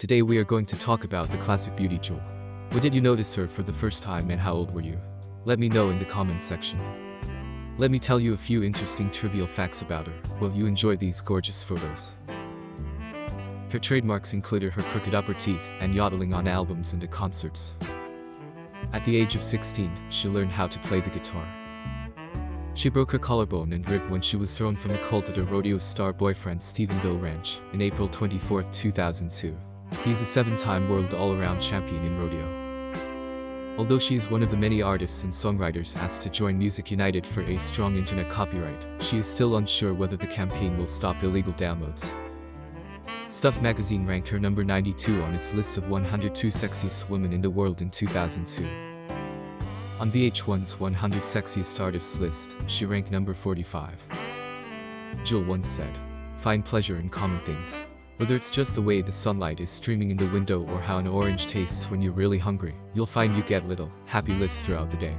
Today we are going to talk about the classic beauty Jewel. When did you notice her for the first time and how old were you? Let me know in the comment section. Let me tell you a few interesting trivial facts about her. Will you enjoy these gorgeous photos? Her trademarks included her crooked upper teeth and yodeling on albums and at concerts. At the age of 16, she learned how to play the guitar. She broke her collarbone and rib when she was thrown from a colt at her rodeo star boyfriend Stephenville Ranch in April 24, 2002. He's a seven-time world all-around champion in rodeo. Although she is one of the many artists and songwriters asked to join Music United for a strong internet copyright, she is still unsure whether the campaign will stop illegal downloads. Stuff magazine ranked her number 92 on its list of 102 sexiest women in the world in 2002. On VH1's 100 Sexiest Artists list, she ranked number 45. Jewel once said, Find pleasure in common things. Whether it's just the way the sunlight is streaming in the window or how an orange tastes when you're really hungry, you'll find you get little, happy lifts throughout the day.